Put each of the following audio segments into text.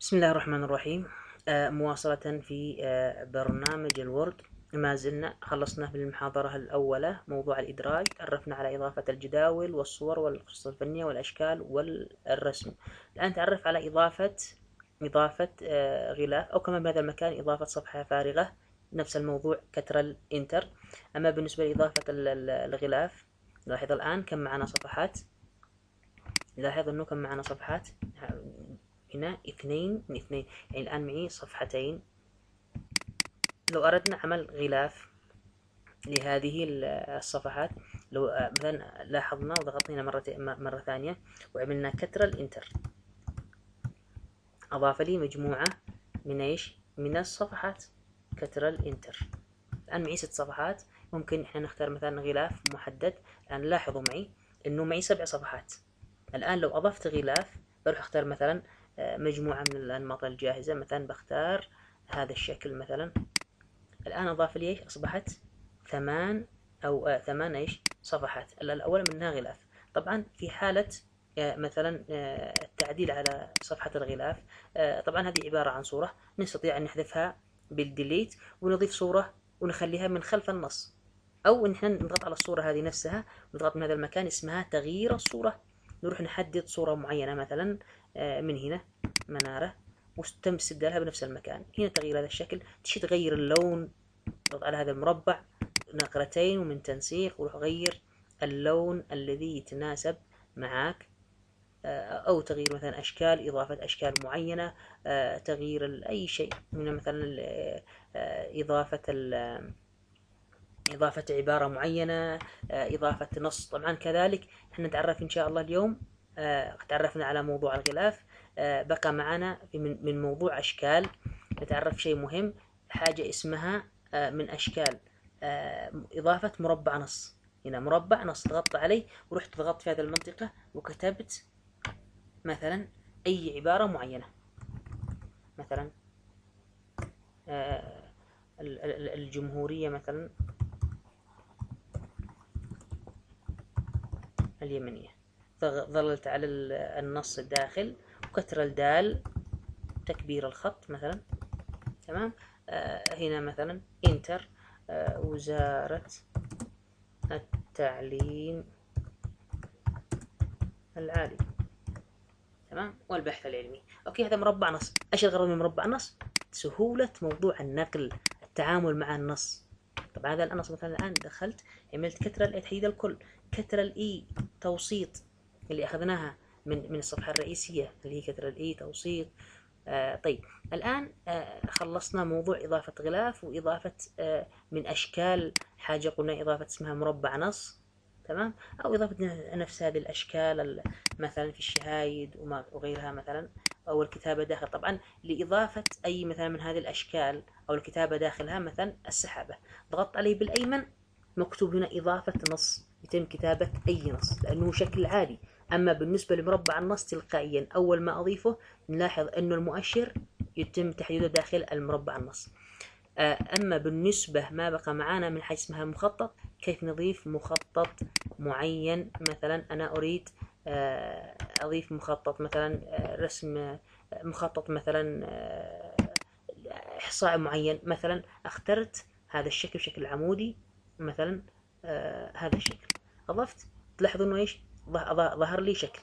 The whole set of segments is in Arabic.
بسم الله الرحمن الرحيم. آه، مواصلة في آه، برنامج الوورد ما زلنا خلصنا في المحاضرة الأولى موضوع الإدراج تعرفنا على إضافة الجداول والصور والقصص الفنية والأشكال والرسم. الآن تعرف على إضافة إضافة آه، غلاف أو كما بهذا المكان إضافة صفحة فارغة نفس الموضوع كترل إنتر أما بالنسبة لإضافة الغلاف لاحظ الآن كم معنا صفحات. لاحظ أنه كم معنا صفحات. هنا اثنين من اثنين. يعني الآن معي صفحتين. لو أردنا عمل غلاف لهذه الصفحات لو مثلا لاحظنا وضغطنا مرة مرة ثانية وعملنا كترل انتر أضاف لي مجموعة من إيش؟ من الصفحات. كترل انتر الآن معي ست صفحات. ممكن إحنا نختار مثلا غلاف محدد. الآن لاحظوا معي إنه معي سبع صفحات. الآن لو أضفت غلاف بروح أختار مثلا مجموعة من الأنماط الجاهزة مثلا بختار هذا الشكل مثلا. الآن أضاف لي إيش؟ أصبحت ثمان أو آه ثمان إيش؟ صفحات. الأول منها غلاف. طبعا في حالة آه مثلا آه التعديل على صفحة الغلاف طبعا هذه عبارة عن صورة. نستطيع أن نحذفها بالديليت ونضيف صورة ونخليها من خلف النص. أو إن إحنا نضغط على الصورة هذه نفسها نضغط من هذا المكان اسمها تغيير الصورة. نروح نحدد صورة معينة مثلا آه، من هنا منارة وتم استبدالها بنفس المكان. هنا تغيير هذا الشكل تشي تغير اللون تضغط على هذا المربع نقرتين ومن تنسيق وروح غير اللون الذي يتناسب معك آه، أو تغيير مثلا أشكال إضافة أشكال معينة آه، تغيير أي شيء. من مثلا إضافة إضافة عبارة معينة إضافة نص. طبعا كذلك إحنا نتعرف إن شاء الله اليوم آه، تعرفنا على موضوع الغلاف آه، بقى معنا من موضوع أشكال. نتعرف شيء مهم حاجة اسمها آه، من أشكال إضافة مربع نص. هنا مربع نص ضغطت عليه ورحت ضغطت في هذه المنطقة وكتبت مثلا أي عبارة معينة. مثلا الجمهورية مثلا. اليمنية. ظللت على النص الداخل وكتر الدال تكبير الخط مثلا. تمام؟ آه هنا مثلا إنتر آه وزارة التعليم العالي. تمام؟ والبحث العلمي. أوكي هذا مربع نص. إيش الغرض من مربع نص؟ سهولة موضوع النقل التعامل مع النص. طبعا هذا النص مثلا الآن. دخلت عملت control تحديد الكل. control ال E توسيط اللي أخذناها من من الصفحة الرئيسية اللي هي control ال E توسيط. آه طيب. الآن آه خلصنا موضوع إضافة غلاف وإضافة آه من أشكال حاجة قلنا إضافة اسمها مربع نص. تمام؟ أو إضافة نفس هذه الأشكال مثلا في الشهايد وغيرها مثلا. أو الكتابة داخل. طبعا لإضافة أي مثلا من هذه الأشكال أو الكتابة داخلها مثلا السحابة. ضغطت عليه بالأيمن مكتوب هنا إضافة نص يتم كتابة أي نص لأنه شكل عادي. أما بالنسبة لمربع النص تلقائيا أول ما أضيفه نلاحظ أنه المؤشر يتم تحديده داخل المربع النص. آه، أما بالنسبة ما بقى معانا من حيث اسمها مخطط كيف نضيف مخطط معين؟ مثلا أنا أريد أضيف مخطط مثلا آه، رسم مخطط مثلا إحصاء معين. مثلا أخترت هذا الشكل بشكل عمودي مثلا هذا الشكل. أضفت تلاحظوا أنه إيش ظهر لي شكل.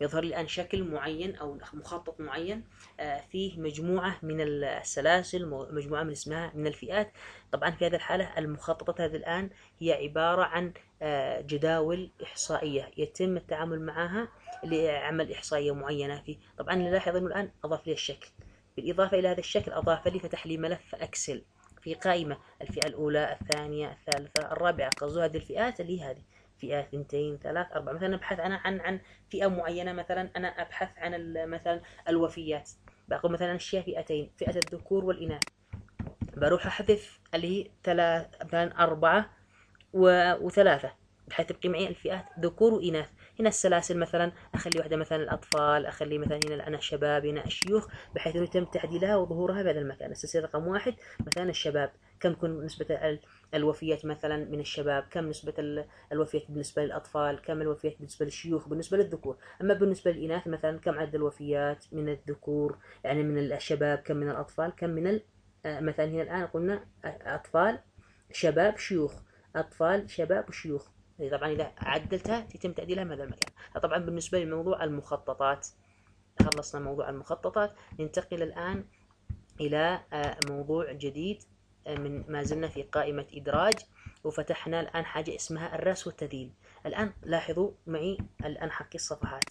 يظهر لي الآن شكل معين أو مخطط معين آه، فيه مجموعة من السلاسل مجموعة من اسمها من الفئات. طبعا في هذه الحالة المخططات هذه الآن هي عبارة عن آه، جداول إحصائية يتم التعامل معها لعمل إحصائية معينة فيه. طبعا نلاحظ أنه الآن أضاف لي الشكل. بالإضافة إلى هذا الشكل أضاف لي فتح لي ملف أكسل في قائمة. الفئة الأولى الثانية الثالثة الرابعة. قصدوا هذه الفئات اللي هذه. فئة اثنتين ثلاث أربعة. مثلا أبحث أنا عن عن فئة معينة. مثلا أنا أبحث عن مثلا الوفيات. بقول مثلا أشياء فئتين فئة الذكور والإناث. بروح أحذف اللي هي ثلاث مثلا أربعة. وثلاثة بحيث تبقي معي الفئات. ذكور وإناث هنا السلاسل مثلا أخلي واحدة مثلا الأطفال أخلي مثلا هنا أنا الشباب هنا الشيوخ بحيث أنه يتم تعديلها وظهورها بهذا المكان. السلسلة رقم واحد مثلا الشباب. كم تكون نسبة الوفيات مثلا من الشباب؟ كم نسبة الوفيات بالنسبة للأطفال؟ كم الوفيات بالنسبة للشيوخ؟ بالنسبة للذكور. أما بالنسبة للإناث مثلا كم عدد الوفيات من الذكور؟ يعني من الشباب كم من الأطفال؟ كم من آه، مثلا هنا الآن قلنا أطفال شباب شيوخ. أطفال شباب وشيوخ. طبعا إذا عدلتها يتم تعديلها من هذا المكان. طبعا بالنسبة لموضوع المخططات خلصنا موضوع المخططات. ننتقل الآن إلى آه، موضوع جديد آه، من ما زلنا في قائمة إدراج وفتحنا الآن حاجة اسمها الرأس والتذيل الآن لاحظوا معي الآن حقي الصفحات.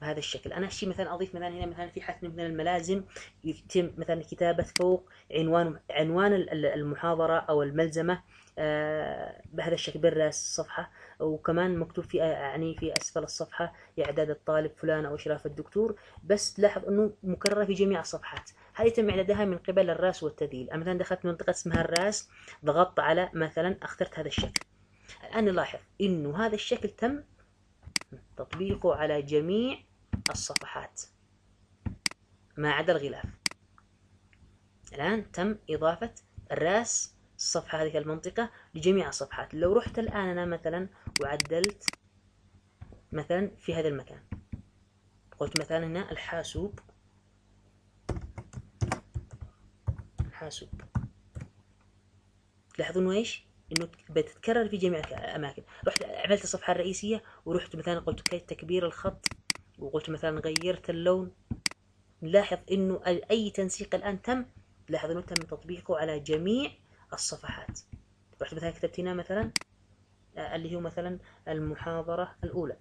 بهذا الشكل. أنا أشي مثلا أضيف مثلا هنا مثلا في حث من الملازم يتم مثلا كتابة فوق عنوان عنوان المحاضرة أو الملزمة آه، بهذا الشكل بالراس الصفحة. وكمان مكتوب في يعني في أسفل الصفحة إعداد الطالب فلان أو إشراف الدكتور. بس تلاحظ أنه مكررة في جميع الصفحات. هذه يتم إعدادها من قبل الرأس والتذيل. مثلا دخلت منطقة اسمها الرأس ضغطت على مثلا أخترت هذا الشكل. الآن نلاحظ أنه هذا الشكل تم تطبيقه على جميع الصفحات. ما عدا الغلاف. الآن تم إضافة الرأس الصفحة هذه المنطقة لجميع الصفحات. لو رحت الآن أنا مثلا وعدلت مثلا في هذا المكان. قلت مثلا هنا الحاسوب. الحاسوب. تلاحظون إيش؟ إنه بتتكرر في جميع الأماكن. رحت عملت الصفحه الرئيسيه ورحت مثلا قلت تكبير الخط. وقلت مثلا غيرت اللون نلاحظ إنه اي تنسيق الآن تم لاحظ إنه تم تطبيقه على جميع الصفحات. رحت مثلا كتبت هنا مثلا آه، اللي هو مثلا المحاضرة الأولى.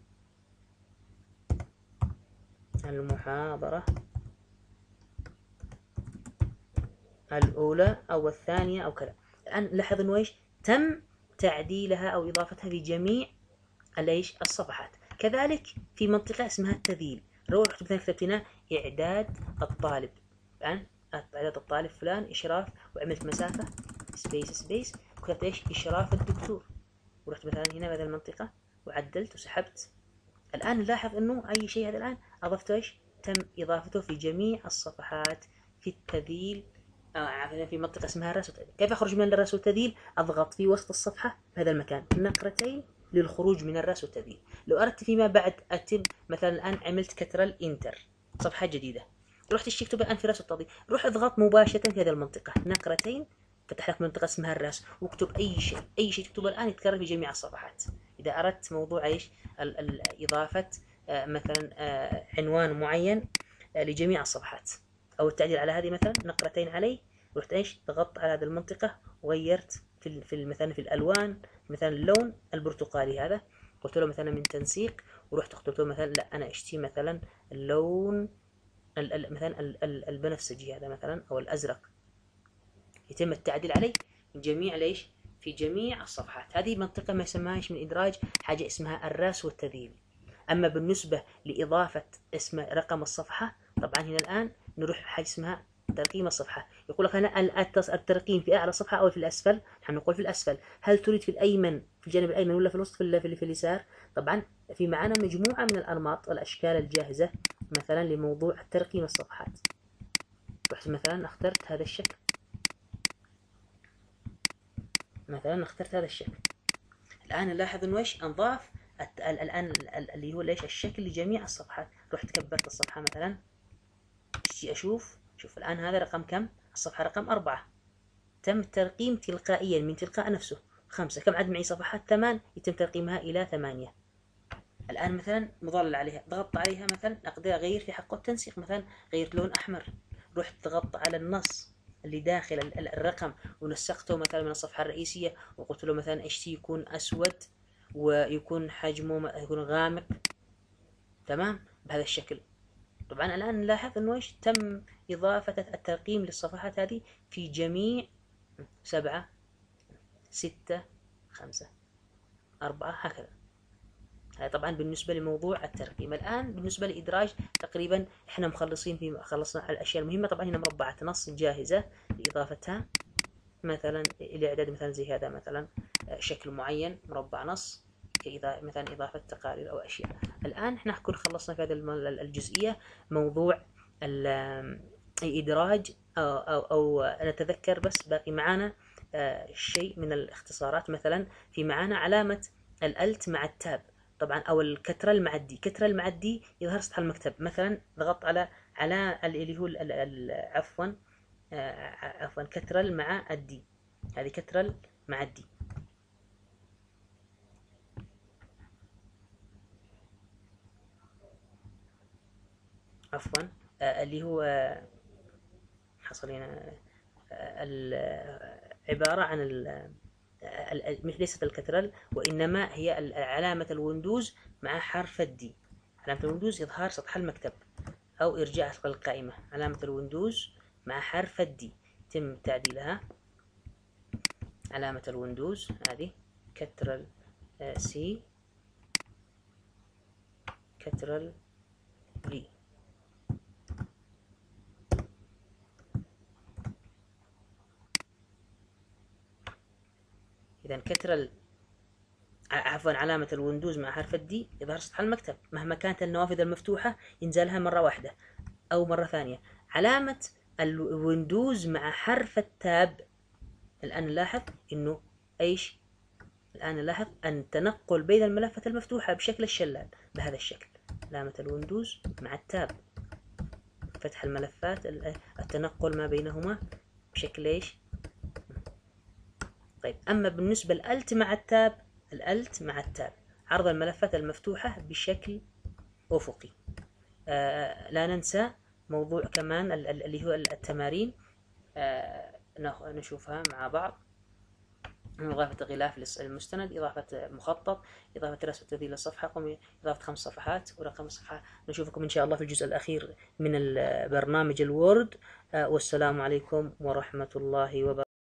المحاضرة الأولى أو الثانية أو كذا. الآن لاحظ إنه إيش؟ تم تعديلها أو إضافتها في جميع الإيش الصفحات. كذلك في منطقة اسمها التذييل رحت مثلا كتبت هنا إعداد الطالب. الآن إعداد الطالب فلان إشراف وعملت مسافة. space space وكتبت إيش؟ إشراف الدكتور. ورحت مثلا هنا بهذه المنطقة وعدلت وسحبت. الآن نلاحظ أنه أي شيء هذا الآن أضفته إيش؟ تم إضافته في جميع الصفحات في التذييل آه في منطقة اسمها والتذييل كيف أخرج من الرأس والتذييل أضغط في وسط الصفحة في هذا المكان. نقرتين. للخروج من الرأس والتذييل لو أردت فيما بعد أتم مثلا الآن عملت كترل إنتر صفحة جديدة. رحت تكتب الآن في رأس التضييق روح اضغط مباشرة في هذه المنطقة. نقرتين فتح لك منطقة اسمها الرأس. واكتب أي شيء أي شيء تكتبه الآن يتكرر في جميع الصفحات. إذا أردت موضوع إيش؟ إضافة آه، مثلا آه، عنوان معين آه، لجميع الصفحات. أو التعديل على هذه مثلا نقرتين عليه رحت إيش؟ ضغطت على هذه المنطقة وغيرت في في مثلا في الألوان. مثلا اللون البرتقالي هذا. قلت له مثلا من تنسيق ورحت قلت له مثلا لا أنا اشتي مثلا اللون مثلا البنفسجي هذا مثلا أو الأزرق. يتم التعديل عليه من جميع ليش؟ في جميع الصفحات. هذه منطقة ما يسمىهاش من إدراج حاجة اسمها الرأس والتذييل أما بالنسبة لإضافة اسم رقم الصفحة طبعا هنا الآن نروح حاجة اسمها ترقيم الصفحة. يقول لك هنا الترقيم في أعلى الصفحة أو في الأسفل. نحن نقول في الأسفل. هل تريد في الأيمن في الجانب الأيمن ولا في الوسط في, في, في اليسار؟ طبعا في معنا مجموعة من الأنماط والأشكال الجاهزة مثلا لموضوع ترقيم الصفحات. رحت مثلا اخترت هذا الشكل. مثلا اخترت هذا الشكل. الآن نلاحظ إنه إيش؟ انضاف الآن اللي هو ليش الشكل لجميع الصفحات. رحت كبرت الصفحة مثلا. أشوف. شوف الآن هذا رقم كم؟ الصفحة رقم أربعة. تم ترقيم تلقائيا من تلقاء نفسه. خمسة. كم عدد معي صفحات؟ ثمان. يتم ترقيمها إلى ثمانية. الآن مثلا مظلل عليها. ضغطت عليها مثلا أقدر أغير في حق التنسيق. مثلا غيرت لون أحمر. رحت ضغطت على النص اللي داخل الرقم. ونسقته مثلا من الصفحة الرئيسية. وقلت له مثلا إيش يكون أسود ويكون حجمه يكون غامق. تمام؟ بهذا الشكل. طبعا الآن نلاحظ أنه إيش تم إضافة الترقيم للصفحات هذه في جميع سبعة ستة خمسة أربعة هكذا. هذا طبعا بالنسبة لموضوع الترقيم. الآن بالنسبة لإدراج تقريبا إحنا مخلصين في خلصنا الأشياء المهمة. طبعا هنا مربعات نص جاهزة لإضافتها. مثلا لإعداد مثلا زي هذا مثلا شكل معين مربع نص. كإذا مثلا إضافة تقارير أو أشياء. الآن إحنا نكون خلصنا في هذه الجزئية موضوع الإدراج أو, أو, أو نتذكر بس باقي معانا آه، شيء من الاختصارات. مثلا في معانا علامة ال Alt مع ال Tab طبعا أو ال control مع ال D control مع ال D يظهر سطح المكتب. مثلا ضغط على على اللي هو عفوا آه، عفوا control مع ال D. هذه control مع ال D عفوا آه، اللي هو حصل هنا عبارة عن ليست ال control وإنما هي علامة ال Windows مع حرف ال D علامة ال Windows إظهار سطح المكتب أو إرجاع القائمة. علامة ال Windows مع حرف ال D يتم تعديلها. علامة ال Windows هذه control C control V إذا كتر عفوا علامة ال Windows مع حرف ال D يظهر سطح المكتب مهما كانت النوافذ المفتوحة ينزلها مرة واحدة أو مرة ثانية. علامة ال Windows مع حرف ال Tab. الآن نلاحظ إنه إيش؟ الآن نلاحظ أن تنقل بين الملفات المفتوحة بشكل الشلال بهذا الشكل. علامة ال Windows مع ال Tab. فتح الملفات التنقل ما بينهما بشكل إيش؟ طيب أما بالنسبة الألت مع التاب الألت مع التاب عرض الملفات المفتوحة بشكل أفقي. آه لا ننسى موضوع كمان اللي هو التمارين. آه نشوفها مع بعض. إضافة غلاف المستند إضافة مخطط إضافة رسم تبديل الصفحة إضافة خمس صفحات ورقم صفحة نشوفكم إن شاء الله في الجزء الأخير من البرنامج الوورد. آه، والسلام عليكم ورحمة الله وبركاته.